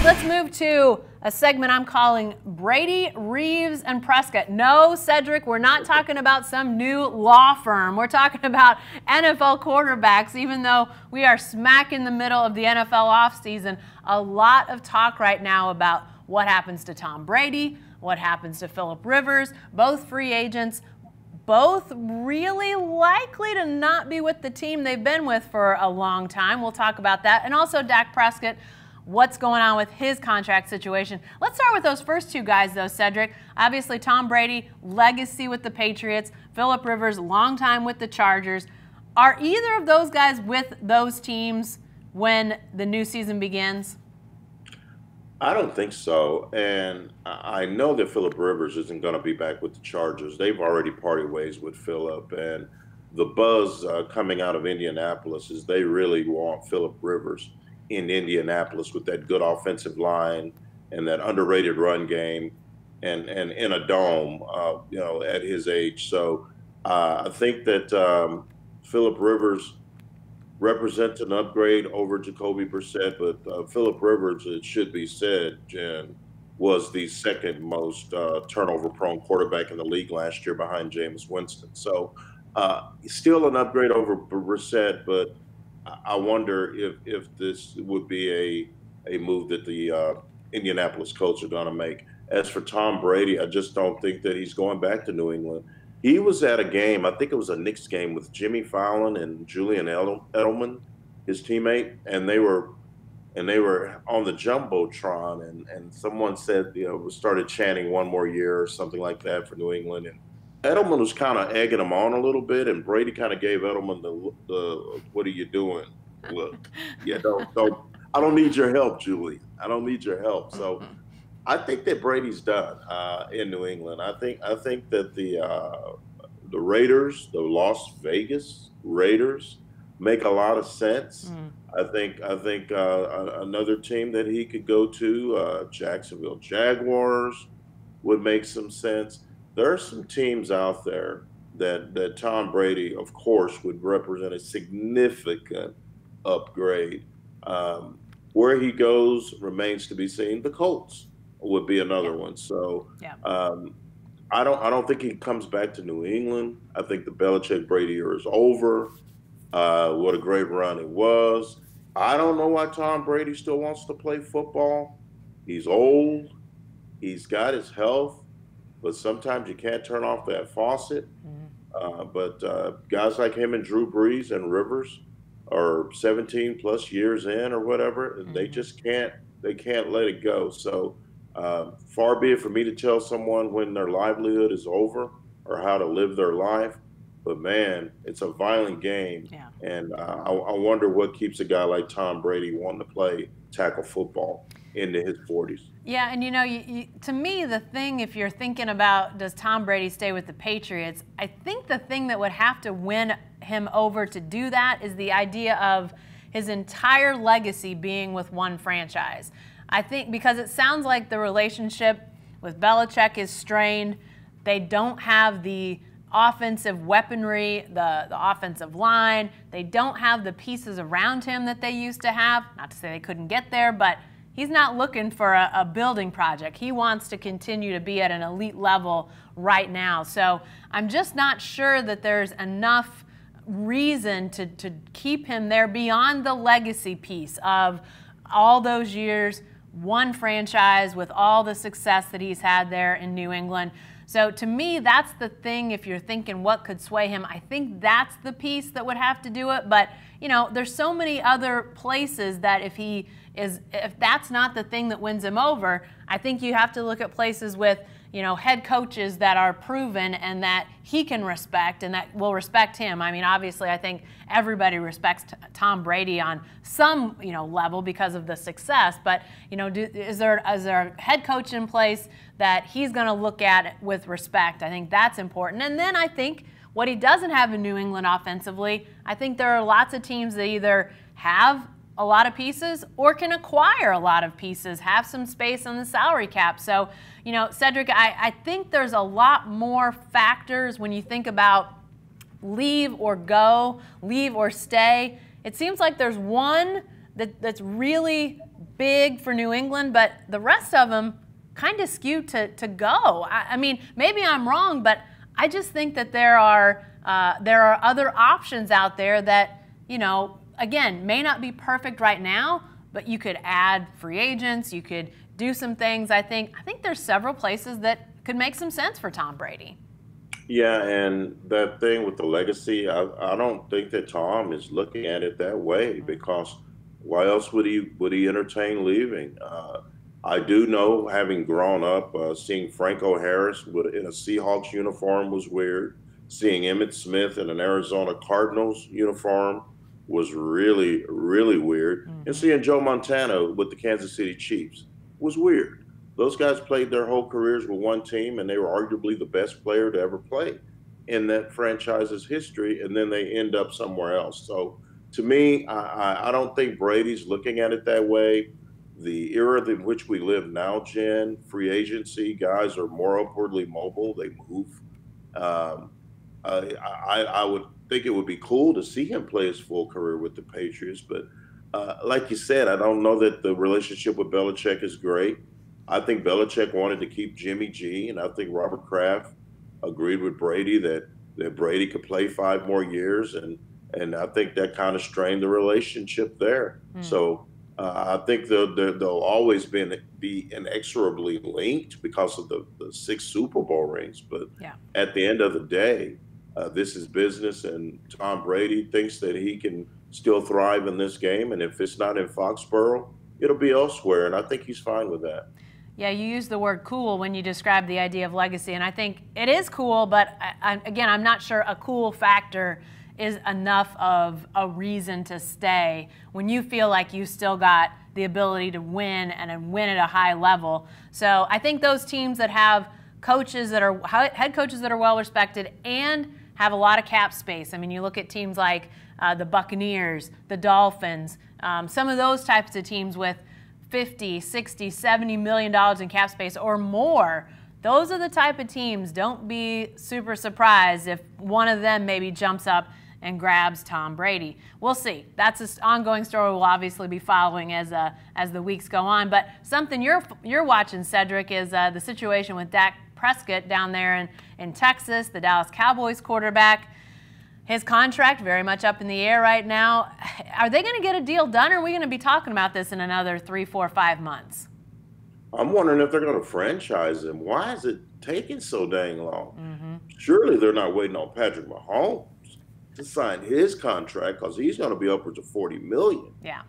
right, let's move to a segment I'm calling Brady, Rivers, and Prescott. No, Cedric, we're not talking about some new law firm. We're talking about NFL quarterbacks, even though we are smack in the middle of the NFL offseason. A lot of talk right now about what happens to Tom Brady, what happens to Philip Rivers, both free agents, both really likely to not be with the team they've been with for a long time. We'll talk about that. And also Dak Prescott what's going on with his contract situation. Let's start with those first two guys, though, Cedric. Obviously, Tom Brady, legacy with the Patriots, Philip Rivers, long time with the Chargers. Are either of those guys with those teams when the new season begins? I don't think so. And I know that Philip Rivers isn't going to be back with the Chargers. They've already parted ways with Philip. And the buzz uh, coming out of Indianapolis is they really want Philip Rivers in Indianapolis with that good offensive line and that underrated run game and, and in a dome, uh, you know, at his age. So uh, I think that um, Philip Rivers represents an upgrade over Jacoby Brissett, but uh, Philip Rivers, it should be said, Jen, was the second most uh, turnover prone quarterback in the league last year behind Jameis Winston. So uh, still an upgrade over Brissett, but I wonder if if this would be a a move that the uh, Indianapolis Colts are going to make. As for Tom Brady, I just don't think that he's going back to New England. He was at a game, I think it was a Knicks game with Jimmy Fallon and Julian Edelman, his teammate, and they were and they were on the jumbotron, and and someone said you know started chanting one more year or something like that for New England, and Edelman was kind of egging him on a little bit, and Brady kind of gave Edelman the, the "What are you doing?" look. Yeah, don't don't. I don't need your help, Julie. I don't need your help. So, I think that Brady's done uh, in New England. I think I think that the uh, the Raiders, the Las Vegas Raiders, make a lot of sense. Mm. I think I think uh, another team that he could go to, uh, Jacksonville Jaguars, would make some sense there are some teams out there that that Tom Brady, of course, would represent a significant upgrade. Um, where he goes remains to be seen. The Colts would be another yeah. one. So yeah. um, I don't I don't think he comes back to New England. I think the Belichick Brady era is over. Uh, what a great run it was. I don't know why Tom Brady still wants to play football. He's old. He's got his health but sometimes you can't turn off that faucet. Mm-hmm. Uh, but uh, guys like him and Drew Brees and Rivers are 17 plus years in or whatever, and mm-hmm. they just can't they can't let it go. So uh, far be it for me to tell someone when their livelihood is over or how to live their life. But man, it's a violent game, yeah. and uh, I, I wonder what keeps a guy like Tom Brady wanting to play tackle football into his 40s. Yeah, and you know, you, you, to me, the thing, if you're thinking about does Tom Brady stay with the Patriots, I think the thing that would have to win him over to do that is the idea of his entire legacy being with one franchise. I think because it sounds like the relationship with Belichick is strained. They don't have the offensive weaponry, the, the offensive line. They don't have the pieces around him that they used to have. Not to say they couldn't get there, but He's not looking for a, a, building project. He wants to continue to be at an elite level right now. So I'm just not sure that there's enough reason to, to keep him there beyond the legacy piece of all those years, one franchise with all the success that he's had there in New England. So to me, that's the thing. If you're thinking what could sway him, I think that's the piece that would have to do it. But you know, there's so many other places that if he is if that's not the thing that wins him over, I think you have to look at places with you know head coaches that are proven and that he can respect and that will respect him. I mean, obviously, I think everybody respects Tom Brady on some you know level because of the success. But you know, do, is there is there a head coach in place that he's going to look at with respect? I think that's important. And then I think what he doesn't have in New England offensively, I think there are lots of teams that either have a lot of pieces or can acquire a lot of pieces, have some space on the salary cap. So, you know, Cedric, I, I think there's a lot more factors when you think about leave or go, leave or stay. It seems like there's one that, that's really big for New England, but the rest of them kind of skewed to, to go. I, I, mean, maybe I'm wrong, but I just think that there are uh, there are other options out there that you know again may not be perfect right now, but you could add free agents, you could do some things. I think I think there's several places that could make some sense for Tom Brady. Yeah, and that thing with the legacy, I, I don't think that Tom is looking at it that way because why else would he would he entertain leaving? Uh, I do know, having grown up, uh, seeing Franco Harris in a Seahawks uniform was weird. Seeing Emmitt Smith in an Arizona Cardinals uniform was really, really weird. Mm-hmm. And seeing Joe Montana with the Kansas City Chiefs was weird. Those guys played their whole careers with one team, and they were arguably the best player to ever play in that franchise's history, and then they end up somewhere else. So to me, I, I don't think Brady's looking at it that way. The era in which we live now, Jen, free agency, guys are more upwardly mobile. They move. Um, I, I, I, would think it would be cool to see him play his full career with the Patriots. But uh, like you said, I don't know that the relationship with Belichick is great. I think Belichick wanted to keep Jimmy G, and I think Robert Kraft agreed with Brady that, that Brady could play five more years. And and I think that kind of strained the relationship there. Mm. So uh, I think they'll, they'll, always be, be inexorably linked because of the, the six Super Bowl rings. But yeah. at the end of the day, uh, this is business, and Tom Brady thinks that he can still thrive in this game. And if it's not in Foxborough, it'll be elsewhere. And I think he's fine with that. Yeah, you use the word cool when you describe the idea of legacy. And I think it is cool, but I, I, again, I'm not sure a cool factor – is enough of a reason to stay when you feel like you still got the ability to win and win at a high level. So I think those teams that have coaches that are head coaches that are well respected and have a lot of cap space. I mean, you look at teams like uh, the Buccaneers, the Dolphins, um, some of those types of teams with 50, 60, 70 million dollars in cap space or more. Those are the type of teams. Don't be super surprised if one of them maybe jumps up and grabs Tom Brady. We'll see. That's an ongoing story we'll obviously be following as uh, as the weeks go on. But something you're you're watching, Cedric, is uh, the situation with Dak Prescott down there in, in Texas, the Dallas Cowboys quarterback. His contract very much up in the air right now. Are they going to get a deal done, or are we going to be talking about this in another three, four, five months? I'm wondering if they're going to franchise him. Why is it taking so dang long? Mm-hmm. Surely they're not waiting on Patrick Mahomes to sign his contract because he's going to be upwards of 40 million. Yeah.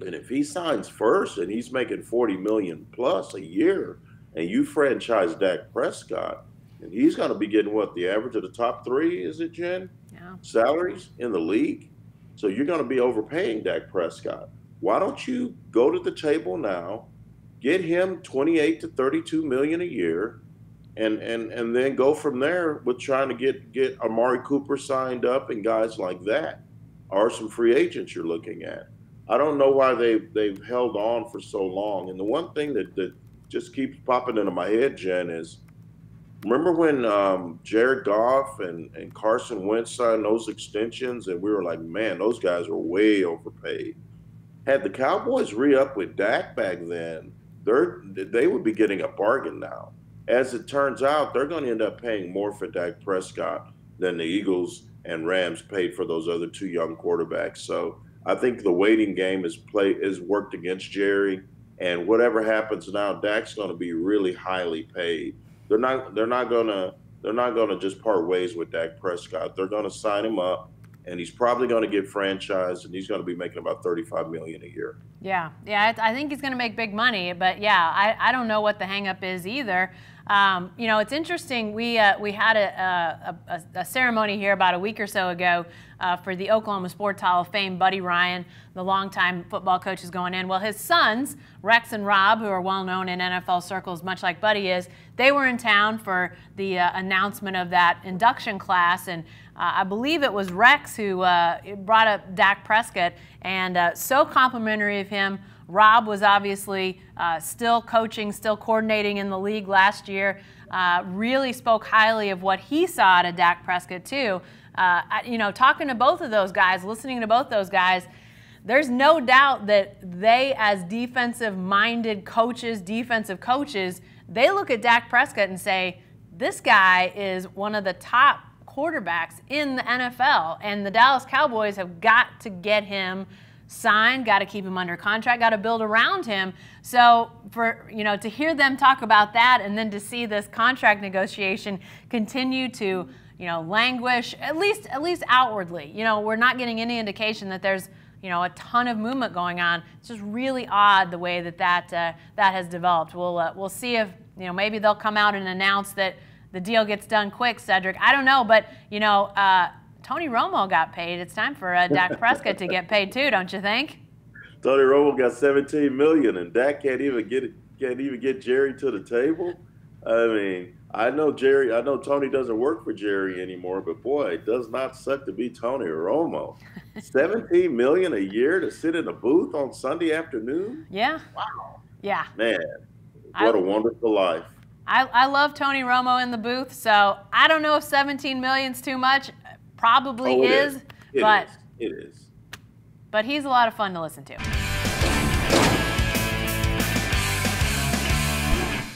And if he signs first and he's making 40 million plus a year, and you franchise Dak Prescott, and he's going to be getting what the average of the top three is it, Jen? Yeah. Salaries in the league. So you're going to be overpaying Dak Prescott. Why don't you go to the table now, get him 28 to 32 million a year, and and and then go from there with trying to get get Amari Cooper signed up and guys like that are some free agents you're looking at. I don't know why they they've held on for so long. And the one thing that that just keeps popping into my head, Jen, is remember when um, Jared Goff and, and Carson Wentz signed those extensions, and we were like, man, those guys are way overpaid. Had the Cowboys re up with Dak back then, they're they would be getting a bargain now as it turns out, they're going to end up paying more for Dak Prescott than the Eagles and Rams paid for those other two young quarterbacks. So I think the waiting game is play is worked against Jerry, and whatever happens now, Dak's going to be really highly paid. They're not they're not going to they're not going to just part ways with Dak Prescott. They're going to sign him up and he's probably going to get franchised and he's going to be making about 35 million a year yeah yeah i, think he's going to make big money but yeah I, I don't know what the hangup is either um, you know, it's interesting. We, uh, we had a, a, a, ceremony here about a week or so ago uh, for the Oklahoma Sports Hall of Fame. Buddy Ryan, the longtime football coach, is going in. Well, his sons, Rex and Rob, who are well known in NFL circles, much like Buddy is, they were in town for the uh, announcement of that induction class. And uh, I believe it was Rex who uh, brought up Dak Prescott, and uh, so complimentary of him Rob was obviously uh, still coaching, still coordinating in the league last year. Uh, really spoke highly of what he saw out of Dak Prescott too. Uh, you know, talking to both of those guys, listening to both those guys, there's no doubt that they, as defensive minded coaches, defensive coaches, they look at Dak Prescott and say, this guy is one of the top quarterbacks in the NFL. And the Dallas Cowboys have got to get him signed, got to keep him under contract, got to build around him. So for you know to hear them talk about that and then to see this contract negotiation continue to you know languish at least at least outwardly. You know we're not getting any indication that there's you know a ton of movement going on. It's just really odd the way that that uh, that has developed. We'll uh, we'll see if you know maybe they'll come out and announce that the deal gets done quick, Cedric. I don't know, but you know, uh, Tony Romo got paid. It's time for uh, Dak Prescott to get paid too, don't you think? Tony Romo got 17 million, and Dak can't even get can't even get Jerry to the table. I mean, I know Jerry. I know Tony doesn't work for Jerry anymore, but boy, it does not suck to be Tony Romo. 17 million a year to sit in a booth on Sunday afternoon. Yeah. Wow. Yeah. Man, what I, a wonderful life. I, I love Tony Romo in the booth, so I don't know if 17 million's too much. Probably oh, is, but is. it is. But he's a lot of fun to listen to.